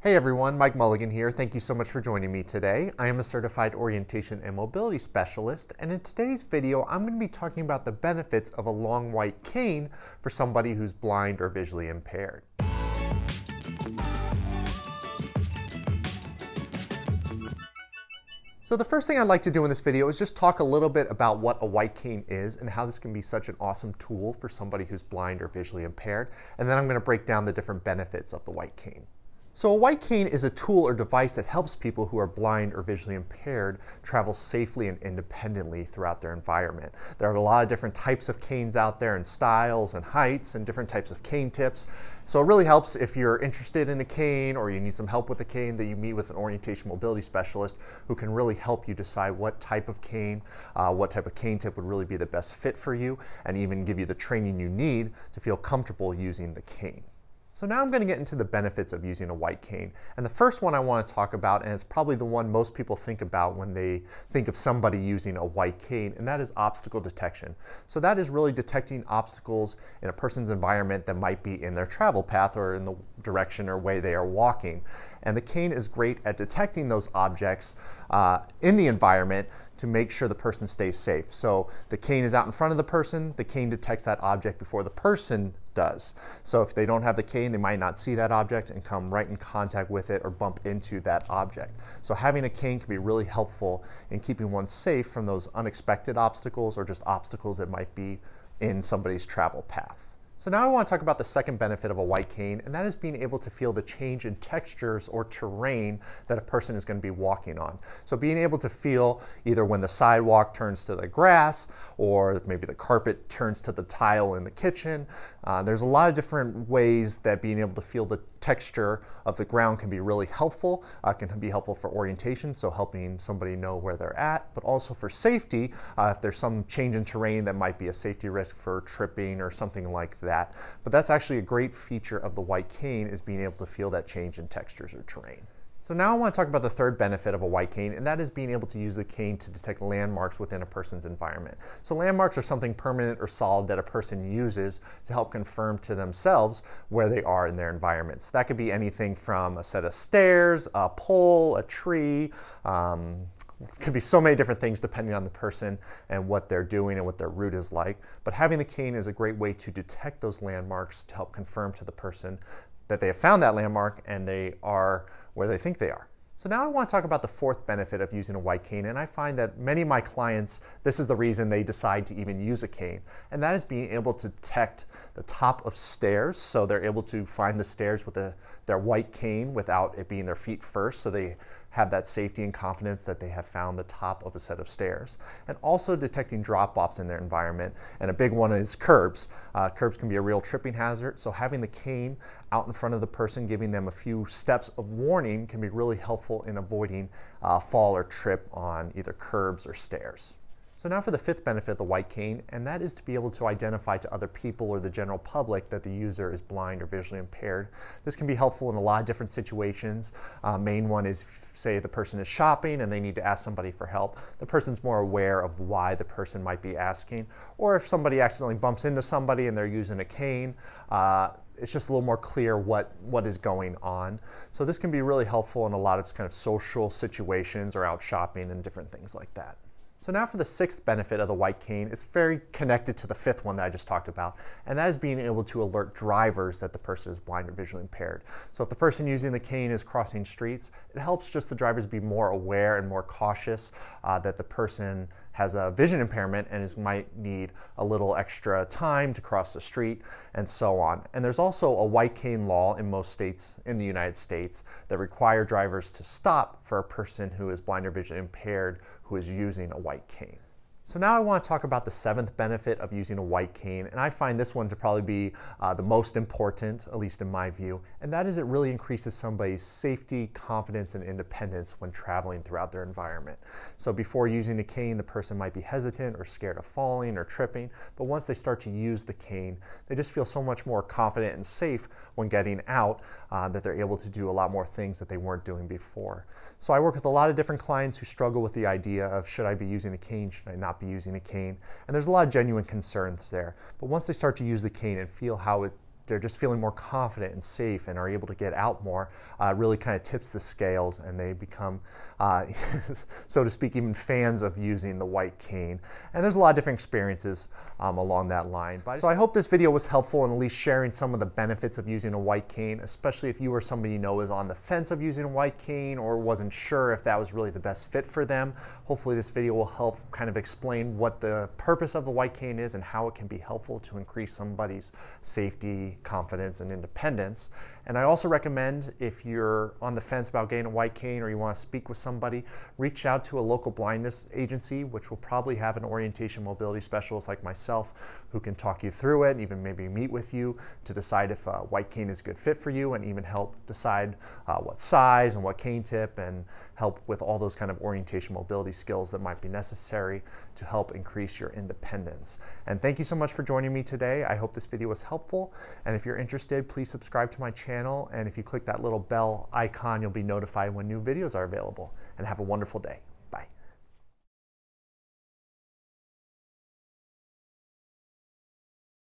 Hey everyone, Mike Mulligan here. Thank you so much for joining me today. I am a certified orientation and mobility specialist, and in today's video, I'm going to be talking about the benefits of a long white cane for somebody who's blind or visually impaired. So the first thing I'd like to do in this video is just talk a little bit about what a white cane is and how this can be such an awesome tool for somebody who's blind or visually impaired. And then I'm going to break down the different benefits of the white cane. So a white cane is a tool or device that helps people who are blind or visually impaired travel safely and independently throughout their environment. There are a lot of different types of canes out there and styles and heights and different types of cane tips. So it really helps if you're interested in a cane or you need some help with a cane that you meet with an orientation mobility specialist who can really help you decide what type of cane, uh, what type of cane tip would really be the best fit for you and even give you the training you need to feel comfortable using the cane. So now I'm going to get into the benefits of using a white cane. And the first one I want to talk about, and it's probably the one most people think about when they think of somebody using a white cane, and that is obstacle detection. So that is really detecting obstacles in a person's environment that might be in their travel path or in the direction or way they are walking. And the cane is great at detecting those objects uh, in the environment to make sure the person stays safe. So the cane is out in front of the person, the cane detects that object before the person does. So if they don't have the cane, they might not see that object and come right in contact with it or bump into that object. So having a cane can be really helpful in keeping one safe from those unexpected obstacles or just obstacles that might be in somebody's travel path. So now I want to talk about the second benefit of a white cane, and that is being able to feel the change in textures or terrain that a person is going to be walking on. So being able to feel either when the sidewalk turns to the grass, or maybe the carpet turns to the tile in the kitchen. Uh, there's a lot of different ways that being able to feel the texture of the ground can be really helpful. Uh, can be helpful for orientation, so helping somebody know where they're at, but also for safety, uh, if there's some change in terrain that might be a safety risk for tripping or something like that. But that's actually a great feature of the white cane is being able to feel that change in textures or terrain. So now I want to talk about the third benefit of a white cane, and that is being able to use the cane to detect landmarks within a person's environment. So landmarks are something permanent or solid that a person uses to help confirm to themselves where they are in their environment. So that could be anything from a set of stairs, a pole, a tree, um, it could be so many different things depending on the person and what they're doing and what their route is like. But having the cane is a great way to detect those landmarks to help confirm to the person that they have found that landmark and they are where they think they are. So now I want to talk about the fourth benefit of using a white cane, and I find that many of my clients, this is the reason they decide to even use a cane, and that is being able to detect the top of stairs, so they're able to find the stairs with a, their white cane without it being their feet first, so they have that safety and confidence that they have found the top of a set of stairs. And also detecting drop-offs in their environment. And a big one is curbs. Uh, curbs can be a real tripping hazard, so having the cane out in front of the person, giving them a few steps of warning can be really helpful in avoiding uh, fall or trip on either curbs or stairs. So now for the fifth benefit of the white cane, and that is to be able to identify to other people or the general public that the user is blind or visually impaired. This can be helpful in a lot of different situations. Uh, main one is, say, the person is shopping and they need to ask somebody for help. The person's more aware of why the person might be asking. Or if somebody accidentally bumps into somebody and they're using a cane, uh, it's just a little more clear what, what is going on. So this can be really helpful in a lot of kind of social situations or out shopping and different things like that. So now for the sixth benefit of the white cane, it's very connected to the fifth one that I just talked about, and that is being able to alert drivers that the person is blind or visually impaired. So if the person using the cane is crossing streets, it helps just the drivers be more aware and more cautious uh, that the person has a vision impairment and is, might need a little extra time to cross the street and so on. And there's also a white cane law in most states in the United States that require drivers to stop for a person who is blind or vision impaired who is using a white cane. So now I want to talk about the seventh benefit of using a white cane, and I find this one to probably be uh, the most important, at least in my view, and that is it really increases somebody's safety, confidence, and independence when traveling throughout their environment. So before using a cane, the person might be hesitant or scared of falling or tripping, but once they start to use the cane, they just feel so much more confident and safe when getting out uh, that they're able to do a lot more things that they weren't doing before. So I work with a lot of different clients who struggle with the idea of should I be using a cane, should I not be using a cane. And there's a lot of genuine concerns there. But once they start to use the cane and feel how it they're just feeling more confident and safe and are able to get out more, uh, really kind of tips the scales and they become, uh, so to speak, even fans of using the white cane. And there's a lot of different experiences um, along that line. So I hope this video was helpful in at least sharing some of the benefits of using a white cane, especially if you or somebody you know is on the fence of using a white cane or wasn't sure if that was really the best fit for them. Hopefully this video will help kind of explain what the purpose of the white cane is and how it can be helpful to increase somebody's safety, confidence, and independence. And I also recommend if you're on the fence about getting a white cane or you want to speak with somebody, reach out to a local blindness agency, which will probably have an orientation mobility specialist like myself who can talk you through it and even maybe meet with you to decide if a white cane is a good fit for you and even help decide uh, what size and what cane tip and help with all those kind of orientation mobility skills that might be necessary to help increase your independence. And thank you so much for joining me today. I hope this video was helpful. And if you're interested, please subscribe to my channel. And if you click that little bell icon, you'll be notified when new videos are available. And have a wonderful day.